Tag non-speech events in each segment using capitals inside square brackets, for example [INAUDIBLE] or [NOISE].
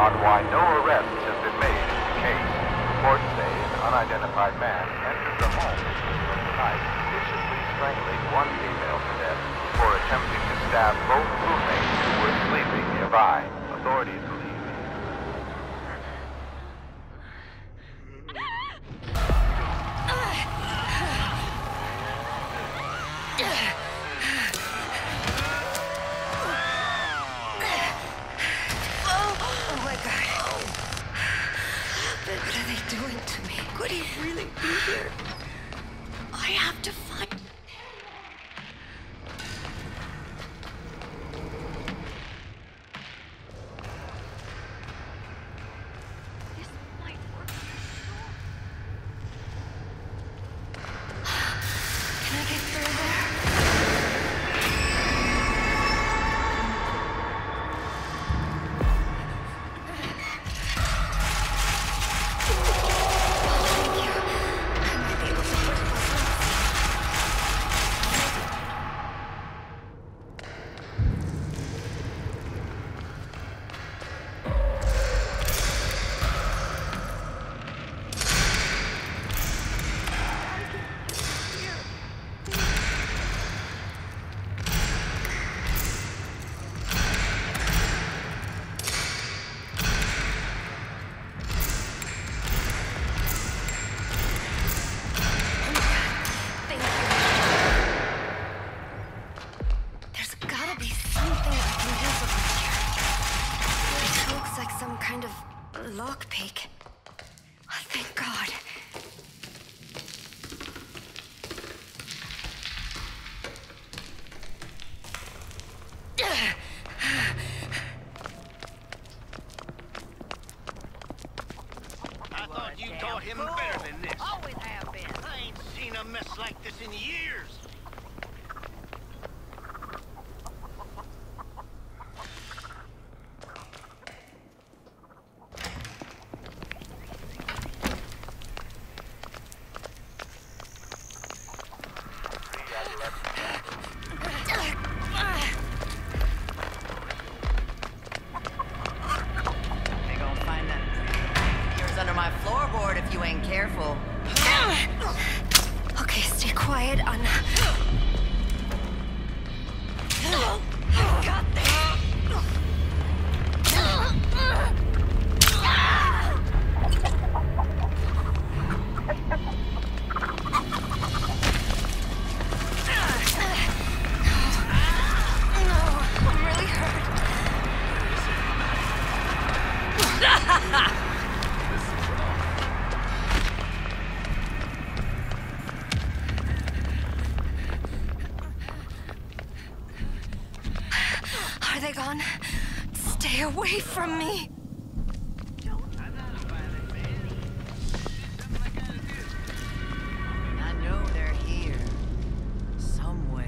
on why no arrests have been made in the case. Reports say an unidentified man entered the home tonight, viciously strangling one female to death before attempting to stab both roommates who were sleeping nearby. Authorities What are they doing to me? Could he really be here? I have to find. Some kind of lockpick. Oh, thank God. I thought you taught him better than this. Always have been. I ain't seen a mess like this in years. Quiet, Ana. Got No, I'm [LAUGHS] Are they gone? Stay away from me. I know they're here. Somewhere.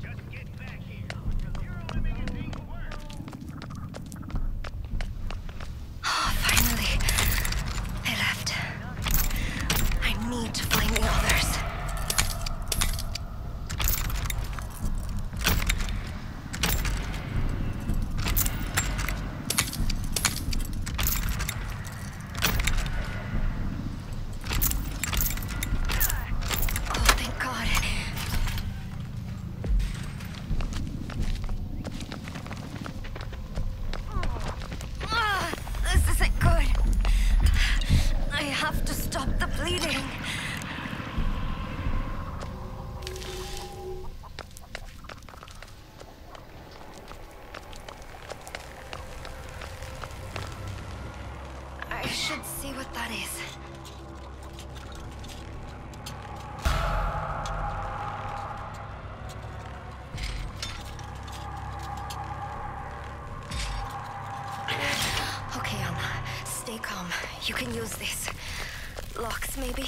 Just get back here. You're only making things worse. Oh, finally. They left. I need to find the others. Oh, thank God. Ah, This isn't good. I have to I should see what that is. Okay, Ana. Stay calm. You can use this. Locks, maybe?